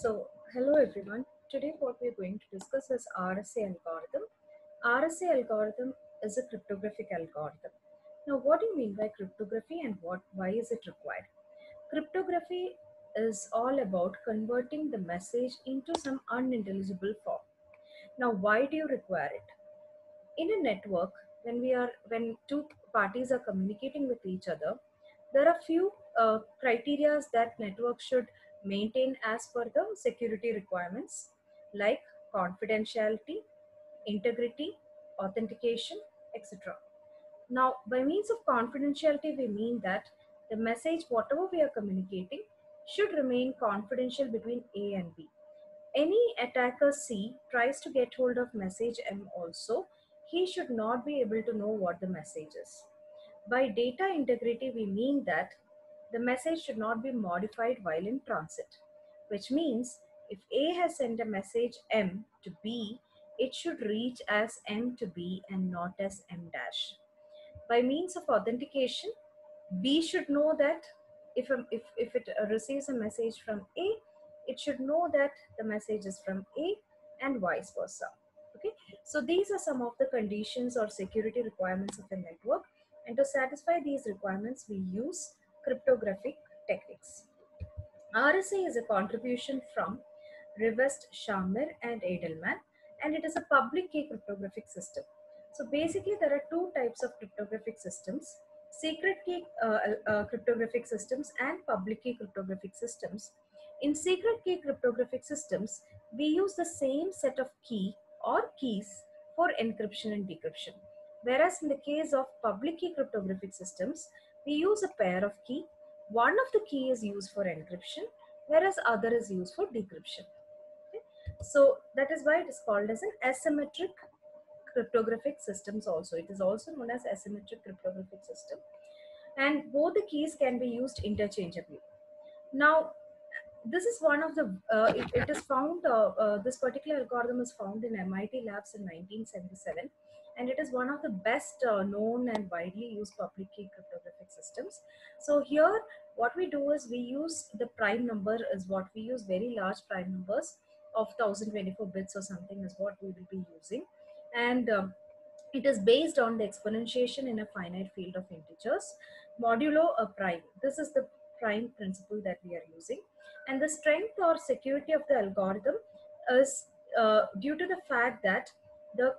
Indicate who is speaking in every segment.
Speaker 1: So, hello everyone. Today what we're going to discuss is RSA algorithm. RSA algorithm is a cryptographic algorithm. Now, what do you mean by cryptography and what why is it required? Cryptography is all about converting the message into some unintelligible form. Now, why do you require it? In a network, when we are when two parties are communicating with each other, there are few uh, criterias that network should maintain as per the security requirements like confidentiality, integrity, authentication, etc. Now, by means of confidentiality, we mean that the message, whatever we are communicating, should remain confidential between A and B. Any attacker C tries to get hold of message M also, he should not be able to know what the message is. By data integrity, we mean that the message should not be modified while in transit, which means if A has sent a message M to B, it should reach as M to B and not as M dash. By means of authentication, B should know that if, um, if, if it receives a message from A, it should know that the message is from A and vice versa. Okay, so these are some of the conditions or security requirements of a network. And to satisfy these requirements, we use cryptographic techniques. RSA is a contribution from Rivest, Shamir, and Adleman, and it is a public key cryptographic system. So basically, there are two types of cryptographic systems secret key uh, uh, cryptographic systems and public key cryptographic systems. In secret key cryptographic systems, we use the same set of key or keys for encryption and decryption. Whereas in the case of public key cryptographic systems, we use a pair of key. One of the key is used for encryption, whereas other is used for decryption. Okay? So that is why it is called as an asymmetric cryptographic systems also. It is also known as asymmetric cryptographic system. And both the keys can be used interchangeably. Now, this is one of the, uh, it, it is found, uh, uh, this particular algorithm is found in MIT labs in 1977 and it is one of the best uh, known and widely used public key cryptographic systems. So here what we do is we use the prime number is what we use very large prime numbers of 1024 bits or something is what we will be using and um, it is based on the exponentiation in a finite field of integers modulo a prime. This is the prime principle that we are using and the strength or security of the algorithm is uh, due to the fact that the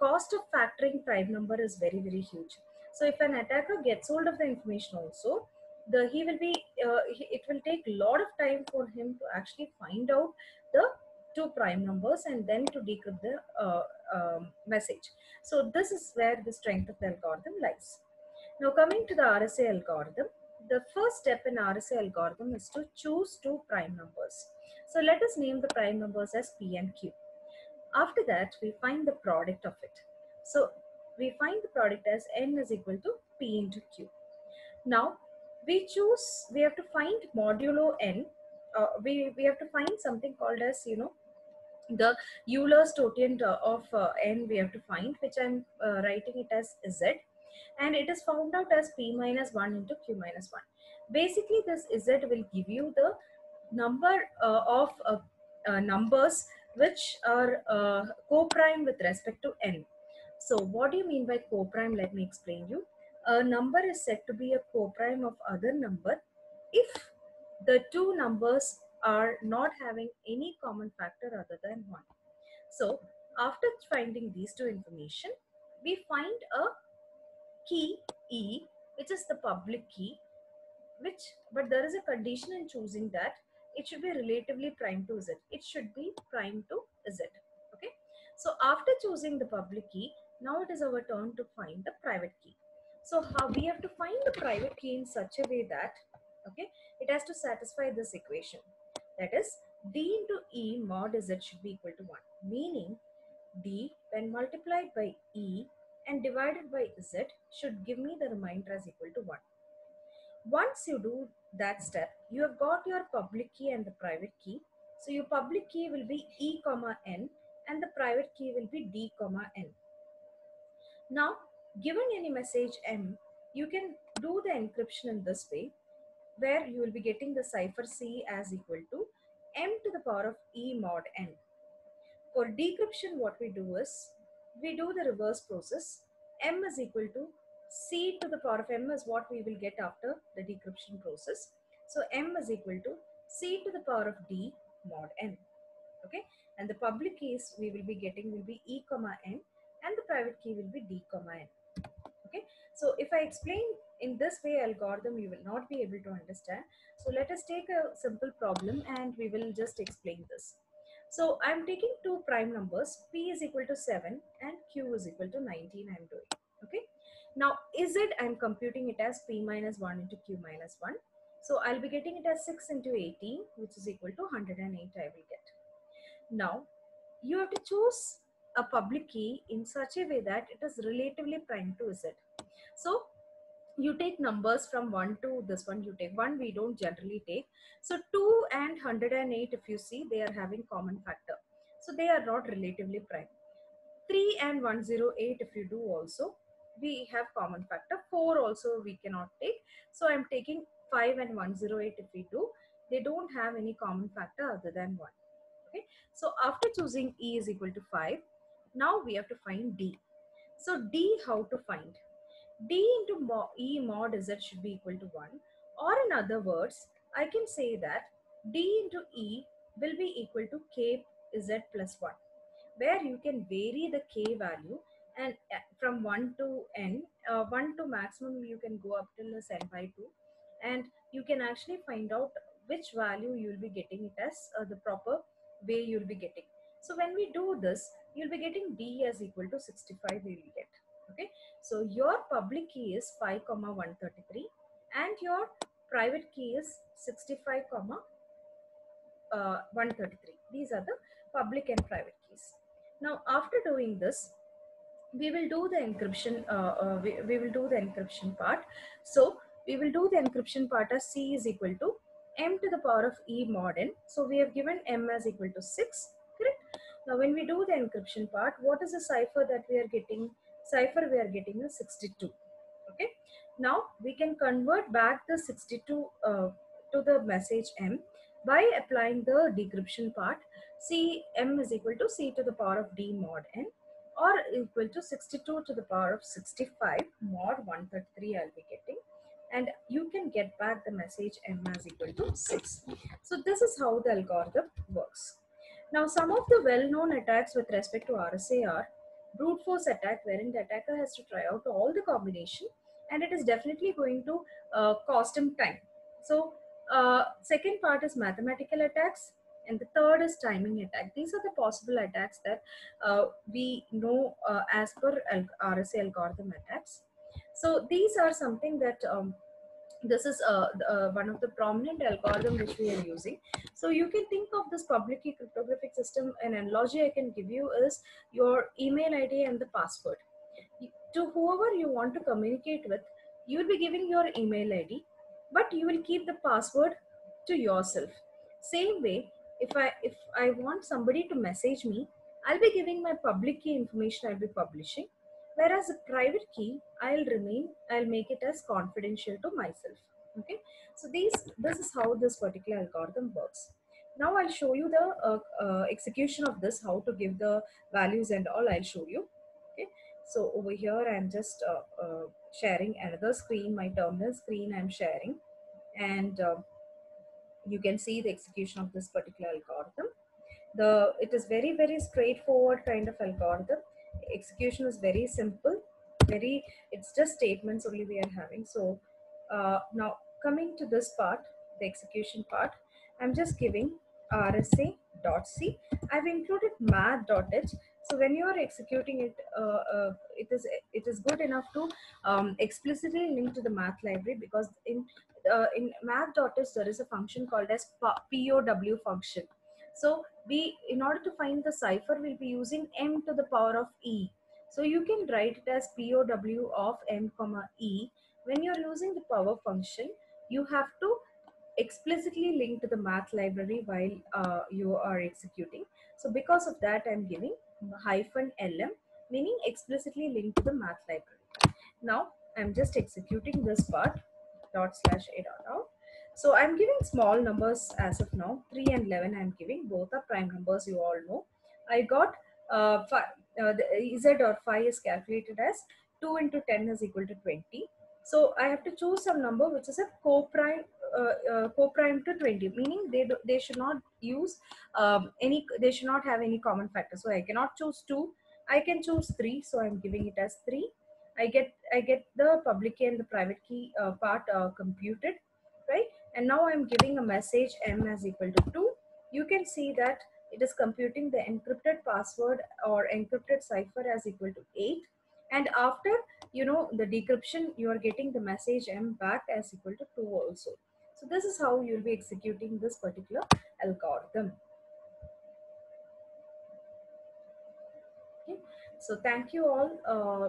Speaker 1: cost of factoring prime number is very very huge so if an attacker gets hold of the information also the he will be uh, it will take a lot of time for him to actually find out the two prime numbers and then to decrypt the uh, um, message so this is where the strength of the algorithm lies now coming to the rsa algorithm the first step in RSA algorithm is to choose two prime numbers. So let us name the prime numbers as P and Q. After that, we find the product of it. So we find the product as N is equal to P into Q. Now we choose, we have to find modulo N. Uh, we, we have to find something called as, you know, the Euler's totient of uh, N we have to find, which I'm uh, writing it as Z and it is found out as p minus 1 into q minus 1. Basically, this z will give you the number uh, of uh, uh, numbers which are uh, co-prime with respect to n. So what do you mean by co-prime? Let me explain you. A number is said to be a co-prime of other number if the two numbers are not having any common factor other than 1. So after finding these two information, we find a key E, which is the public key, which, but there is a condition in choosing that it should be relatively prime to Z. It should be prime to Z. Okay. So after choosing the public key, now it is our turn to find the private key. So how we have to find the private key in such a way that, okay, it has to satisfy this equation. That is, D into E mod Z should be equal to 1. Meaning, D when multiplied by E and divided by z should give me the remainder as equal to 1. Once you do that step, you have got your public key and the private key. So your public key will be E comma N and the private key will be D comma N. Now, given any message M, you can do the encryption in this way where you will be getting the cipher C as equal to m to the power of e mod n. For decryption, what we do is we do the reverse process. m is equal to c to the power of m is what we will get after the decryption process. So m is equal to c to the power of d mod n. Okay, and the public keys we will be getting will be e comma n, and the private key will be d comma n. Okay, so if I explain in this way algorithm, you will not be able to understand. So let us take a simple problem and we will just explain this. So I'm taking two prime numbers, p is equal to 7 and q is equal to 19 I'm doing. Okay. it, I'm computing it as p minus 1 into q minus 1. So I'll be getting it as 6 into 18 which is equal to 108 I will get. Now you have to choose a public key in such a way that it is relatively prime to z. So you take numbers from 1 to this one you take 1 we don't generally take so 2 and 108 if you see they are having common factor so they are not relatively prime 3 and 108 if you do also we have common factor. 4 also we cannot take. So i'm taking 5 and 108 if we do. They don't have any common factor other than 1 okay. So after choosing e is equal to 5 now we have to find d. So d how to find? D into mo e mod z should be equal to 1 or in other words I can say that d into e will be equal to k z plus 1 where you can vary the k value and uh, from 1 to n uh, 1 to maximum you can go up till this n by 2 and you can actually find out which value you will be getting it as uh, the proper way you will be getting. So when we do this you'll be getting d as equal to 65 we will get. Okay? So your public key is 5 comma 133 and your private key is 65 comma uh, 133 these are the public and private keys. Now after doing this we will do the encryption uh, uh, we, we will do the encryption part. So we will do the encryption part as c is equal to m to the power of e mod n. So we have given m as equal to 6 correct? Now when we do the encryption part what is the cipher that we are getting? Cipher we are getting a 62 okay? Now we can convert back the 62 uh, to the message m by applying the decryption part. C m is equal to c to the power of d mod n or equal to 62 to the power of 65 mod 133 I'll be getting and you can get back the message m as equal to 6. So this is how the algorithm works. Now some of the well-known attacks with respect to RSA are brute force attack wherein the attacker has to try out all the combination and it is definitely going to uh, cost him time. So uh, second part is mathematical attacks and the third is timing attack. These are the possible attacks that uh, we know uh, as per RSA algorithm attacks. So these are something that um, this is uh, uh, one of the prominent algorithm which we are using. So you can think of this public key cryptographic system. An analogy I can give you is your email ID and the password. To whoever you want to communicate with, you will be giving your email ID, but you will keep the password to yourself. Same way, if I if I want somebody to message me, I'll be giving my public key information I'll be publishing. Whereas a private key i'll remain i'll make it as confidential to myself. Okay? So these this is how this particular algorithm works. Now i'll show you the uh, uh, execution of this how to give the values and all i'll show you. Okay? So over here i'm just uh, uh sharing another screen. My terminal screen i'm sharing. And uh, you can see the execution of this particular algorithm. The it is very very straightforward kind of algorithm. Execution is very simple very it's just statements only we are having. So uh, now coming to this part the execution part i'm just giving rsa.c i've included math.h so when you are executing it uh, uh, it is it is good enough to um, explicitly link to the math library because in uh, in math.h there is a function called as pow function so we, in order to find the cipher, we'll be using m to the power of e. So you can write it as POW of m comma e. When you're using the power function, you have to explicitly link to the math library while uh, you are executing. So because of that, I'm giving hyphen lm, meaning explicitly linked to the math library. Now I'm just executing this part dot slash a dot out. So I'm giving small numbers as of now. 3 and 11 I'm giving. Both are prime numbers you all know. I got uh, five, uh, the Z or phi is calculated as 2 into 10 is equal to 20. So I have to choose some number which is a co-prime uh, uh, co-prime to 20 meaning they do, they should not use um, any they should not have any common factor so i cannot choose 2 i can choose 3 so i'm giving it as 3 i get i get the public key and the private key uh, part uh, computed right? And now i'm giving a message m as equal to 2 you can see that it is computing the encrypted password or encrypted cipher as equal to 8 and after you know the decryption you are getting the message m back as equal to 2 also. So this is how you'll be executing this particular algorithm. Okay? So thank you all uh,